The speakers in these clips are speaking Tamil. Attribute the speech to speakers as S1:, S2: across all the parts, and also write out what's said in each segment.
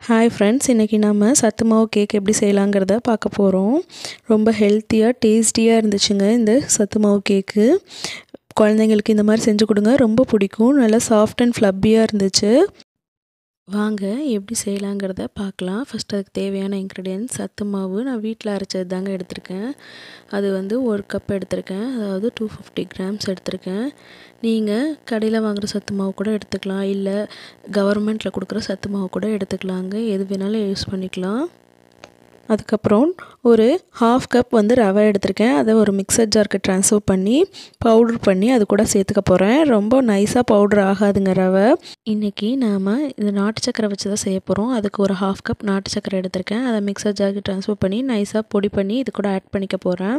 S1: ஹாய் ஃப்ரெண்ட்ஸ் இன்றைக்கி நம்ம சத்து மாவு கேக் எப்படி செய்யலாங்கிறத பார்க்க போகிறோம் ரொம்ப ஹெல்த்தியாக டேஸ்டியாக இருந்துச்சுங்க இந்த சத்து மாவு கேக்கு குழந்தைங்களுக்கு இந்த மாதிரி செஞ்சு கொடுங்க ரொம்ப பிடிக்கும். நல்லா சாஃப்ட் அண்ட் ஃப்ளப்பியாக இருந்துச்சு. வாங்க எப்படி செய்யலாங்கிறத பார்க்கலாம். ஃபஸ்ட் அதுக்கு தேவையான இன்க்ரீடியன்ஸ் சத்து மாவு நான் வீட்டில் அரைச்சது தாங்க எடுத்திருக்கேன். அது வந்து ஒரு கப் எடுத்திருக்கேன். அதாவது டூ ஃபிஃப்டி கிராம்ஸ் எடுத்திருக்கேன். நீங்கள் கடையில் வாங்குகிற சத்து மாவு கூட எடுத்துக்கலாம். இல்லை கவர்மெண்ட்டில் கொடுக்குற சத்து மாவு கூட எடுத்துக்கலாங்க. எது வேணாலும் யூஸ் பண்ணிக்கலாம். அதுக்கப்புறம் ஒரு ஹாஃப் கப் வந்து ரவை எடுத்திருக்கேன். அதை ஒரு மிக்சர் ஜாருக்கு ட்ரான்ஸ்ஃபர் பண்ணி பவுட்ரு பண்ணி அது கூட சேர்த்துக்க போகிறேன் ரொம்ப நைஸாக பவுட்ரு ஆகாதுங்க ரவை. இன்றைக்கி நாம் இந்த நாட்டு சக்கரை வச்சு தான் செய்ய போகிறோம் அதுக்கு ஒரு ஹாஃப் கப் நாட்டு சக்கரை எடுத்திருக்கேன். அதை மிக்சர் ஜாருக்கு ட்ரான்ஸ்ஃபர் பண்ணி நைஸாக பொடி பண்ணி இது கூட ஆட் பண்ணிக்க போகிறேன்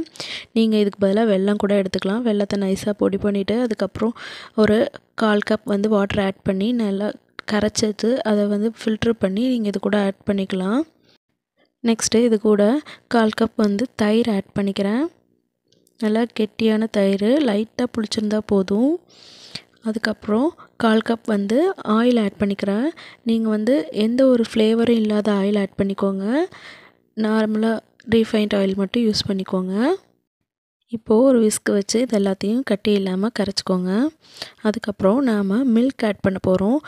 S1: நீங்கள் இதுக்கு பதிலாக வெல்லம் கூட எடுத்துக்கலாம். வெள்ளத்தை நைஸாக பொடி பண்ணிவிட்டு அதுக்கப்புறம் ஒரு கால் கப் வந்து வாட்டர் ஆட் பண்ணி நல்லா கரைச்சது அதை வந்து ஃபில்ட்ரு பண்ணி நீங்கள் இது கூட ஆட் பண்ணிக்கலாம். நெக்ஸ்ட்டு இது கூட கால் கப் வந்து தயிர் ஆட் பண்ணிக்கிறேன். நல்லா கெட்டியான தயிர் லைட்டாக புளிச்சிருந்தா போதும். அதுக்கப்புறம் கால் கப் வந்து ஆயில் ஆட் பண்ணிக்கிறேன். நீங்கள் வந்து எந்த ஒரு ஃப்ளேவரும் இல்லாத ஆயில் ஆட் பண்ணிக்கோங்க. நார்மலாக ரீஃபைண்ட் ஆயில் மட்டும் யூஸ் பண்ணிக்கோங்க. இப்போது ஒரு விஸ்க் வச்சு இது எல்லாத்தையும் கட்டி இல்லாமல் கரைச்சிக்கோங்க. அதுக்கப்புறம் நாம் மில்க் ஆட் பண்ண போகிறோம்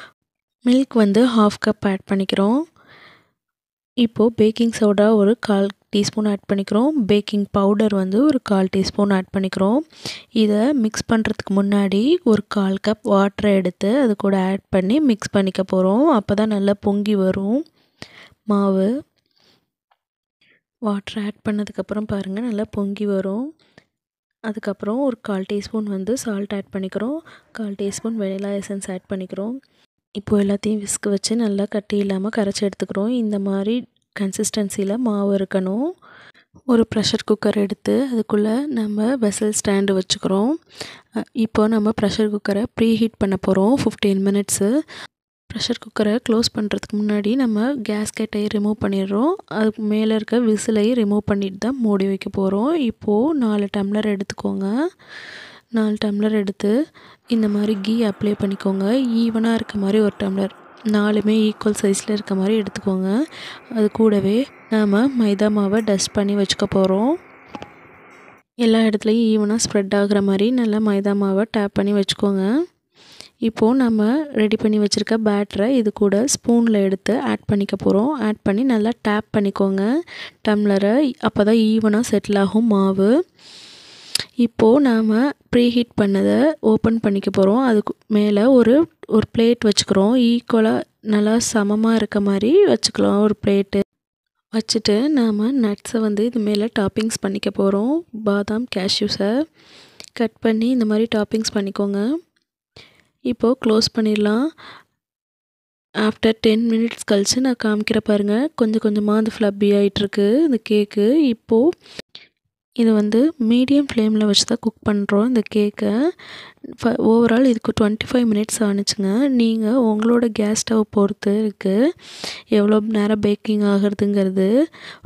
S1: மில்க் வந்து ஹாஃப் கப் ஆட் பண்ணிக்கிறோம். இப்போது பேக்கிங் சோடா ஒரு கால் டீஸ்பூன் ஆட் பண்ணிக்கிறோம். பேக்கிங் பவுடர் வந்து ஒரு கால் டீஸ்பூன் ஆட் பண்ணிக்கிறோம். இதை மிக்ஸ் பண்ணுறதுக்கு முன்னாடி ஒரு கால் கப் வாட்டரை எடுத்து அது கூட ஆட் பண்ணி மிக்ஸ் பண்ணிக்க போகிறோம் அப்போ தான் நல்லா பொங்கி வரும். மாவு வாட்டர் ஆட் பண்ணதுக்கப்புறம் பாருங்கள் நல்லா பொங்கி வரும். அதுக்கப்புறம் ஒரு கால் டீஸ்பூன் வந்து சால்ட் ஆட் பண்ணிக்கிறோம். கால் டீஸ்பூன் வெனிலா எசன்ஸ் ஆட் பண்ணிக்கிறோம். இப்போ எல்லாத்தையும் விஸ்க் வச்சு நல்லா கட்டி இல்லாமல் கரைச்சி எடுத்துக்கிறோம். இந்த மாதிரி கன்சிஸ்டன்சியில் மாவு இருக்கணும் ஒரு ப்ரெஷர் குக்கர் எடுத்து அதுக்குள்ளே நம்ம வெசல் ஸ்டாண்டு வச்சுக்கிறோம். இப்போ நம்ம ப்ரெஷர் குக்கரை ப்ரீ ஹீட் பண்ண போகிறோம் ஃபிஃப்டீன் மினிட்ஸு ப்ரெஷர் குக்கரை க்ளோஸ் பண்ணுறதுக்கு முன்னாடி நம்ம கேஸ்கெட்டை ரிமூவ் பண்ணிடுறோம். அதுக்கு மேலே இருக்க விசிலையும் ரிமூவ் பண்ணிட்டு தான் மூடி வைக்க போகிறோம் இப்போது நாலு டம்ளர் எடுத்துக்கோங்க. நாலு டம்ளர் எடுத்து இந்த மாதிரி கீ அப்ளை பண்ணிக்கோங்க. ஈவனாக இருக்க மாதிரி ஒரு டம்ளர். நாலுமே ஈக்குவல் சைஸில் இருக்க மாதிரி எடுத்துக்கோங்க. அது கூடவே நாம் மைதா மாவை டஸ்ட் பண்ணி வச்சுக்க போகிறோம் எல்லா இடத்துலையும் ஈவனாக ஸ்ப்ரெட் ஆகிற மாதிரி நல்லா மைதா மாவை டேப் பண்ணி வச்சுக்கோங்க. இப்போது நம்ம ரெடி பண்ணி வச்சுருக்க பேட்டரை இது கூட ஸ்பூனில் எடுத்து ஆட் பண்ணிக்க போகிறோம் ஆட் பண்ணி நல்லா டேப் பண்ணிக்கோங்க. டம்ளரை அப்போ தான் ஈவனாக செட்டில் ஆகும் மாவு. இப்போது நாம் ப்ரீ ஹீட் பண்ணதை ஓப்பன் பண்ணிக்க போகிறோம் அதுக்கு மேலே ஒரு ஒரு பிளேட் வச்சுக்கிறோம். ஈக்குவலாக நல்லா சமமாக இருக்க மாதிரி வச்சுக்கலாம். ஒரு பிளேட்டு வச்சுட்டு நாம் நட்ஸை வந்து இது மேலே டாப்பிங்ஸ் பண்ணிக்க போகிறோம் பாதாம் கேஷ்யூஸை கட் பண்ணி இந்த மாதிரி டாப்பிங்ஸ் பண்ணிக்கோங்க. இப்போது க்ளோஸ் பண்ணிடலாம். ஆஃப்டர் டென் மினிட்ஸ் கழித்து நான் காமிக்கிற பாருங்கள் கொஞ்சம் கொஞ்சமாக அந்த ஃப்ளப்பி ஆகிட்டுருக்கு இந்த கேக்கு இப்போது இது வந்து மீடியம் ஃப்ளேமில் வச்சு தான் குக் பண்ணுறோம் இந்த கேக்கை ஃப ஓவரால் இதுக்கு டுவெண்ட்டி ஃபைவ் மினிட்ஸ் ஆணுச்சுங்க நீங்கள் உங்களோட கேஸ் ஸ்டவ் பொறுத்து இருக்குது எவ்வளோ நேரம் பேக்கிங் ஆகிறதுங்கிறது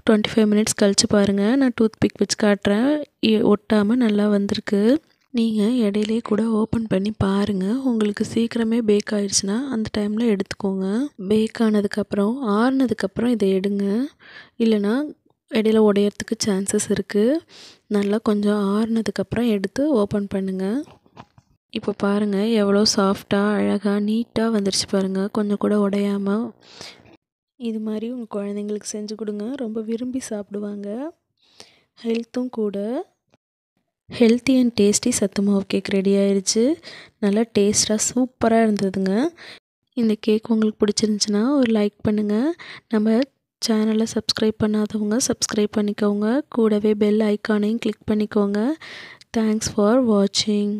S1: டுவெண்ட்டி ஃபைவ் மினிட்ஸ் கழித்து பாருங்கள் நான் டூத் பிக் வச்சு காட்டுறேன். ஒட்டாமல் நல்லா வந்திருக்கு. நீங்கள் இடையிலே கூட ஓப்பன் பண்ணி பாருங்கள் உங்களுக்கு சீக்கிரமே பேக் ஆயிடுச்சுன்னா அந்த டைமில் எடுத்துக்கோங்க. பேக் ஆனதுக்கப்புறம் ஆறுனதுக்கப்புறம் இதை எடுங்க. இல்லைனா இடையில உடையறதுக்கு சான்சஸ் இருக்குது நல்லா கொஞ்சம் ஆறுனதுக்கப்புறம் எடுத்து ஓப்பன் பண்ணுங்கள் இப்போ பாருங்கள் எவ்வளோ சாஃப்டாக அழகாக நீட்டாக வந்துருச்சு பாருங்கள் கொஞ்சம் கூட உடையாமல் இது மாதிரி உங்கள் குழந்தைங்களுக்கு செஞ்சு கொடுங்க. ரொம்ப விரும்பி சாப்பிடுவாங்க. ஹெல்த்தும் கூட. ஹெல்த்தி அண்ட் டேஸ்டி சத்து மாவு கேக் ரெடி ஆயிடுச்சு நல்லா டேஸ்ட்டாக சூப்பராக இருந்ததுங்க. இந்த கேக் உங்களுக்கு பிடிச்சிருந்துச்சின்னா ஒரு லைக் பண்ணுங்கள் நம்ம சேனலை சப்ஸ்கிரைப் பண்ணாதவங்க சப்ஸ்கிரைப் பண்ணிக்கோங்க. கூடவே பெல் ஐக்கானையும் கிளிக் பண்ணிக்கோங்க. தேங்க்ஸ் ஃபார் வாட்சிங்